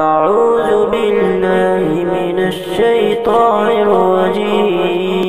أعوذ بالله من الشيطان الرجيم.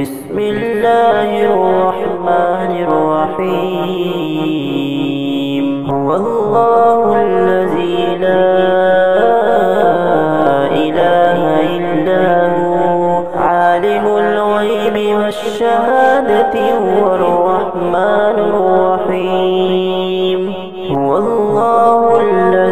بسم الله الرحمن الرحيم. هو الله الذي لا إله إلا هو. عالم الغيب والشهادة هو الرحمن الرحيم.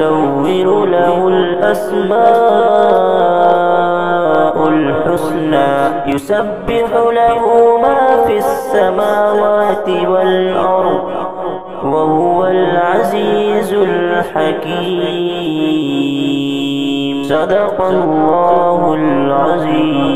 المصور له الأسماء الحسنى. يسبح له ما في السماوات والأرض وهو العزيز الحكيم. صدق الله العظيم.